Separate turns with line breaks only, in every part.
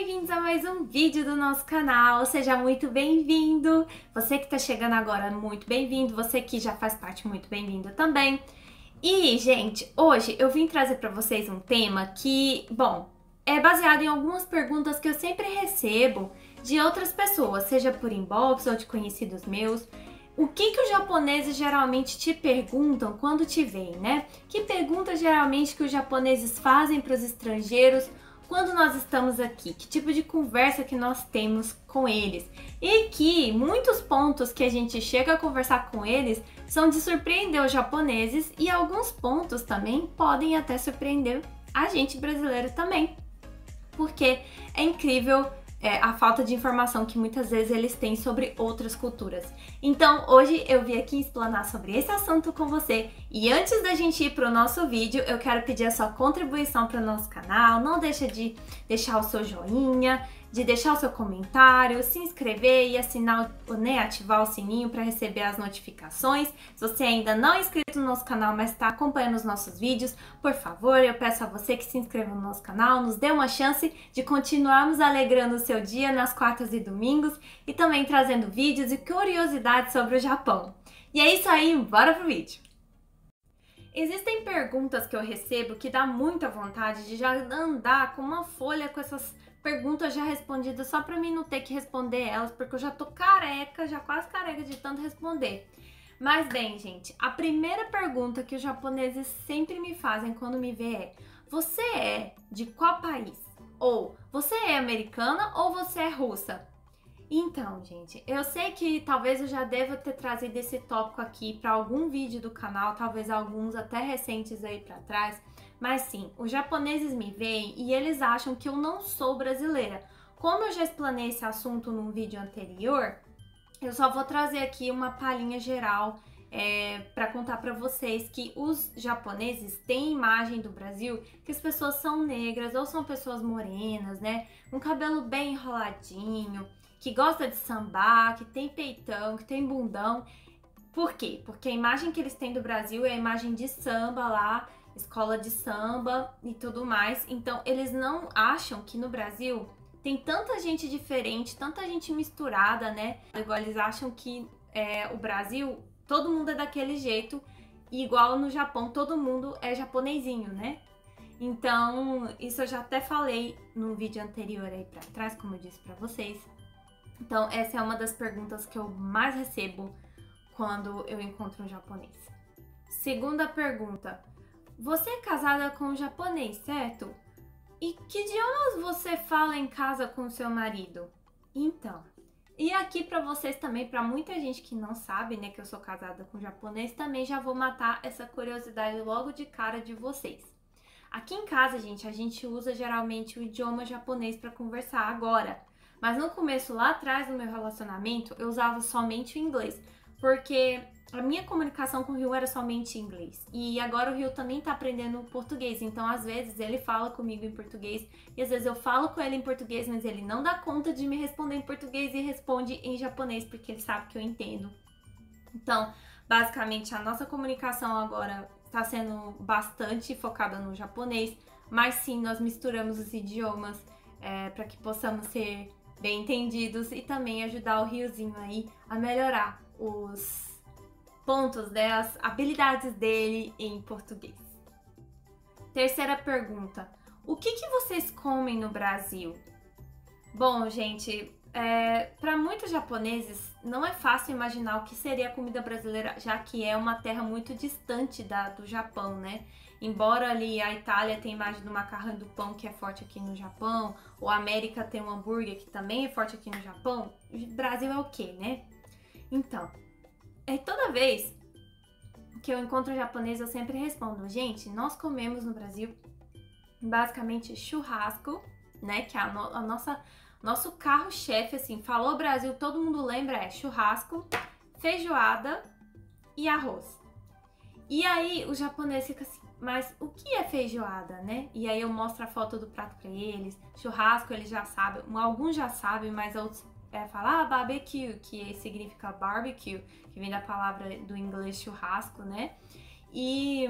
bem-vindos a mais um vídeo do nosso canal. Seja muito bem-vindo. Você que está chegando agora, muito bem-vindo. Você que já faz parte, muito bem-vindo também. E, gente, hoje eu vim trazer para vocês um tema que, bom, é baseado em algumas perguntas que eu sempre recebo de outras pessoas, seja por inbox ou de conhecidos meus. O que, que os japoneses geralmente te perguntam quando te veem, né? Que perguntas geralmente que os japoneses fazem para os estrangeiros quando nós estamos aqui, que tipo de conversa que nós temos com eles. E que muitos pontos que a gente chega a conversar com eles são de surpreender os japoneses e alguns pontos também podem até surpreender a gente brasileiro também. Porque é incrível é, a falta de informação que muitas vezes eles têm sobre outras culturas. Então, hoje eu vim aqui explanar sobre esse assunto com você. E antes da gente ir para o nosso vídeo, eu quero pedir a sua contribuição para o nosso canal. Não deixa de deixar o seu joinha, de deixar o seu comentário, se inscrever e assinar, né, ativar o sininho para receber as notificações. Se você ainda não é inscrito no nosso canal, mas está acompanhando os nossos vídeos, por favor, eu peço a você que se inscreva no nosso canal, nos dê uma chance de continuarmos alegrando o seu dia nas quartas e domingos e também trazendo vídeos e curiosidades sobre o Japão. E é isso aí, bora pro vídeo! Existem perguntas que eu recebo que dá muita vontade de já andar com uma folha com essas perguntas já respondidas só para mim não ter que responder elas, porque eu já tô careca, já quase careca de tanto responder. Mas bem, gente, a primeira pergunta que os japoneses sempre me fazem quando me vê é: você é de qual país? Ou você é americana ou você é russa? Então, gente, eu sei que talvez eu já deva ter trazido esse tópico aqui para algum vídeo do canal, talvez alguns até recentes aí para trás, mas sim, os japoneses me veem e eles acham que eu não sou brasileira. Como eu já explanei esse assunto num vídeo anterior, eu só vou trazer aqui uma palhinha geral é, para contar para vocês que os japoneses têm imagem do Brasil que as pessoas são negras ou são pessoas morenas, né? Um cabelo bem enroladinho, que gosta de sambar, que tem peitão, que tem bundão. Por quê? Porque a imagem que eles têm do Brasil é a imagem de samba lá escola de samba e tudo mais. Então, eles não acham que no Brasil tem tanta gente diferente, tanta gente misturada, né? Igual eles acham que é, o Brasil, todo mundo é daquele jeito, e igual no Japão, todo mundo é japonesinho, né? Então, isso eu já até falei no vídeo anterior aí pra trás, como eu disse pra vocês. Então, essa é uma das perguntas que eu mais recebo quando eu encontro um japonês. Segunda pergunta: você é casada com um japonês, certo? E que idiomas você fala em casa com seu marido? Então, e aqui para vocês também, para muita gente que não sabe, né, que eu sou casada com um japonês, também já vou matar essa curiosidade logo de cara de vocês. Aqui em casa, gente, a gente usa geralmente o idioma japonês para conversar agora. Mas no começo, lá atrás do meu relacionamento, eu usava somente o inglês, porque a minha comunicação com o Rio era somente inglês. E agora o Rio também tá aprendendo português. Então, às vezes, ele fala comigo em português. E às vezes eu falo com ele em português, mas ele não dá conta de me responder em português e responde em japonês, porque ele sabe que eu entendo. Então, basicamente, a nossa comunicação agora está sendo bastante focada no japonês. Mas sim, nós misturamos os idiomas é, para que possamos ser bem entendidos e também ajudar o Riozinho aí a melhorar os pontos das habilidades dele em português. Terceira pergunta: O que, que vocês comem no Brasil? Bom, gente, é, para muitos japoneses não é fácil imaginar o que seria a comida brasileira, já que é uma terra muito distante da, do Japão, né? Embora ali a Itália tenha imagem do macarrão e do pão que é forte aqui no Japão, ou a América tem um hambúrguer que também é forte aqui no Japão, Brasil é o quê, né? Então, é toda vez que eu encontro japonês, eu sempre respondo, gente, nós comemos no Brasil basicamente churrasco, né? Que é a, no, a nossa nosso carro-chefe, assim, falou Brasil, todo mundo lembra é churrasco, feijoada e arroz. E aí o japonês fica assim, mas o que é feijoada, né? E aí eu mostro a foto do prato para eles. Churrasco eles já sabem, alguns já sabem, mas outros é, falar ah, barbecue, que significa barbecue, que vem da palavra do inglês churrasco, né? E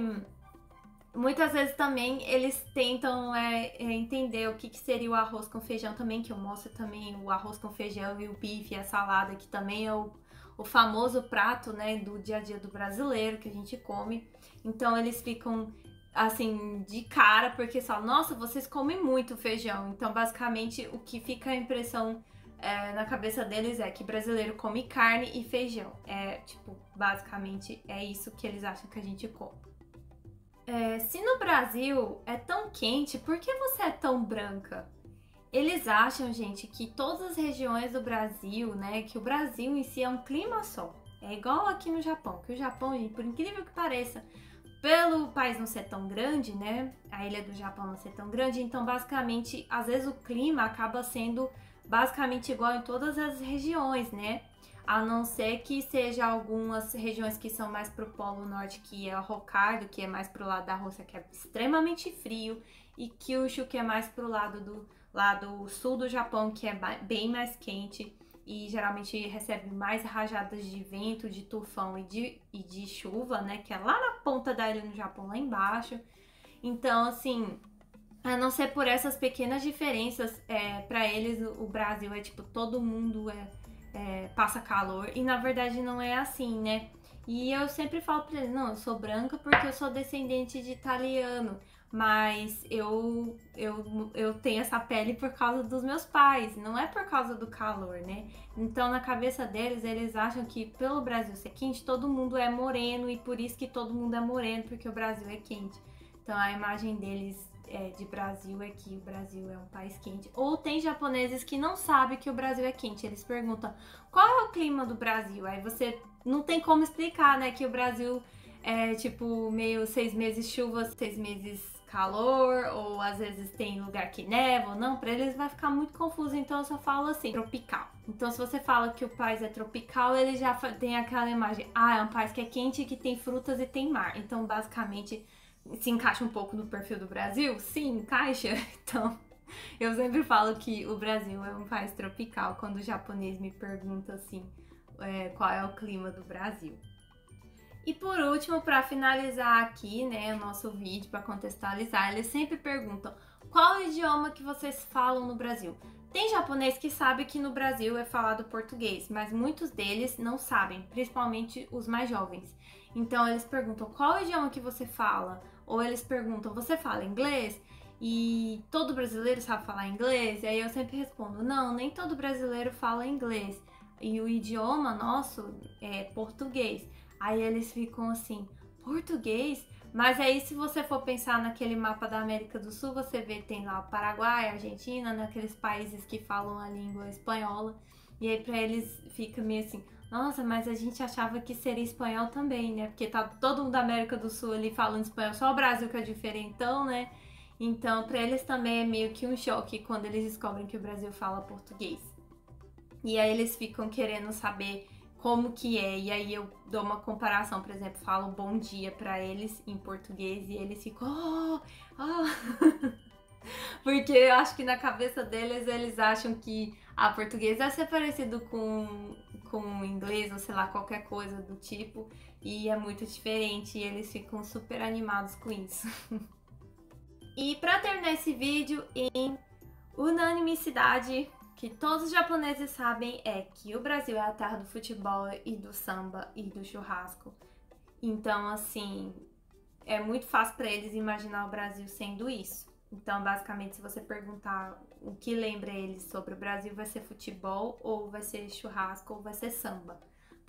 muitas vezes também eles tentam é, é, entender o que, que, seria o arroz com feijão também, que eu mostro também o arroz com feijão e o bife a salada, que também é o, o famoso prato, né, do dia a dia do brasileiro que a gente come. Então eles ficam assim de cara porque só, nossa, vocês comem muito feijão. Então basicamente o que fica a impressão é, na cabeça deles é que brasileiro come carne e feijão. É tipo, basicamente é isso que eles acham que a gente come. É, se no Brasil é tão quente, por que você é tão branca? Eles acham, gente, que todas as regiões do Brasil, né, que o Brasil em si é um clima só. É igual aqui no Japão, que o Japão, gente, por incrível que pareça, pelo país não ser tão grande, né, a ilha do Japão não ser tão grande, então basicamente, às vezes o clima acaba sendo basicamente igual em todas as regiões, né? A não ser que seja algumas regiões que são mais pro polo norte, que é Hokkaido, que é mais pro lado da Rússia, que é extremamente frio, e Kyushu, que é mais pro lado do lado sul do Japão, que é bem mais quente e geralmente recebe mais rajadas de vento, de tufão e de, e de chuva, né? Que é lá na ponta da ilha no Japão, lá embaixo. Então, assim, a não ser por essas pequenas diferenças, é, para eles o Brasil é tipo todo mundo é, é, passa calor e na verdade não é assim, né? E eu sempre falo pra eles, não, eu sou branca porque eu sou descendente de italiano, mas eu, eu, eu tenho essa pele por causa dos meus pais, não é por causa do calor, né? Então na cabeça deles, eles acham que pelo Brasil ser quente, todo mundo é moreno e por isso que todo mundo é moreno, porque o Brasil é quente. Então a imagem deles é, de Brasil é que o Brasil é um país quente. Ou tem japoneses que não sabem que o Brasil é quente. Eles perguntam qual é o clima do Brasil. Aí você não tem como explicar, né? Que o Brasil é tipo meio seis meses chuva, seis meses calor, ou às vezes tem lugar que neva ou não, para eles vai ficar muito confuso, então eu só falo assim, tropical. Então se você fala que o país é tropical, ele já tem aquela imagem, ah, é um país que é quente, que tem frutas e tem mar. Então basicamente se encaixa um pouco no perfil do Brasil? Sim, encaixa. Então, eu sempre falo que o Brasil é um país tropical quando o japonês me pergunta assim, é, qual é o clima do Brasil. E por último, para finalizar aqui, né, o nosso vídeo para contextualizar, eles sempre perguntam qual o idioma que vocês falam no Brasil. Tem japonês que sabe que no Brasil é falado português, mas muitos deles não sabem, principalmente os mais jovens. Então eles perguntam qual o idioma que você fala, ou eles perguntam você fala inglês? E todo brasileiro sabe falar inglês? E aí eu sempre respondo: não, nem todo brasileiro fala inglês. E o idioma nosso é português. Aí eles ficam assim: português? Mas aí, se você for pensar naquele mapa da América do Sul, você vê tem lá o Paraguai, Argentina, naqueles países que falam a língua espanhola. E aí, para eles, fica meio assim: nossa, mas a gente achava que seria espanhol também, né? Porque tá todo mundo da América do Sul ali falando espanhol, só o Brasil que é diferentão, né? Então, para eles também é meio que um choque quando eles descobrem que o Brasil fala português. E aí eles ficam querendo saber como que é. E aí eu dou uma comparação, por exemplo, falo bom dia para eles em português e eles ficam, oh, oh. Porque eu acho que na cabeça deles eles acham que a português vai ser parecido com, com inglês ou sei lá, qualquer coisa do tipo. E é muito diferente e eles ficam super animados com isso. e para terminar esse vídeo em unanimidade, que todos os japoneses sabem é que o Brasil é a terra do futebol e do samba e do churrasco. Então, assim, é muito fácil para eles imaginar o Brasil sendo isso. Então, basicamente, se você perguntar o que lembra eles sobre o Brasil, vai ser futebol, ou vai ser churrasco, ou vai ser samba.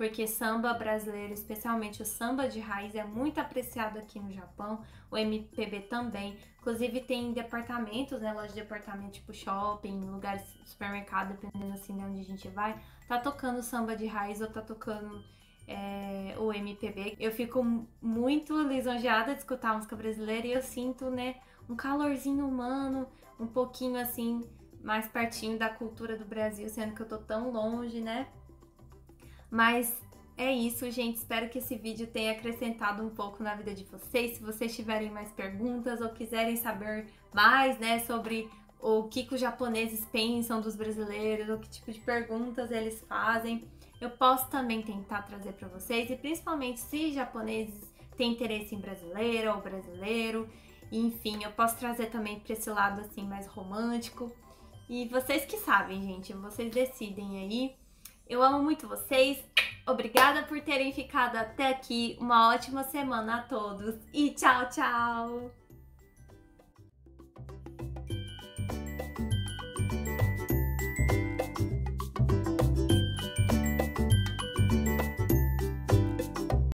Porque samba brasileiro, especialmente o samba de raiz, é muito apreciado aqui no Japão, o MPB também. Inclusive, tem departamentos, né? Loja de departamento, tipo shopping, lugares, supermercado, dependendo assim de onde a gente vai, tá tocando samba de raiz ou tá tocando é, o MPB. Eu fico muito lisonjeada de escutar música brasileira e eu sinto, né? um calorzinho humano, um pouquinho assim, mais pertinho da cultura do Brasil, sendo que eu tô tão longe, né? Mas é isso, gente. Espero que esse vídeo tenha acrescentado um pouco na vida de vocês. Se vocês tiverem mais perguntas ou quiserem saber mais, né, sobre o que, que os japoneses pensam dos brasileiros, ou que tipo de perguntas eles fazem, eu posso também tentar trazer para vocês. E principalmente se japoneses tem interesse em brasileira ou brasileiro. Enfim, eu posso trazer também para esse lado assim mais romântico. E vocês que sabem, gente, vocês decidem aí. Eu amo muito vocês. Obrigada por terem ficado até aqui. Uma ótima semana a todos e tchau, tchau.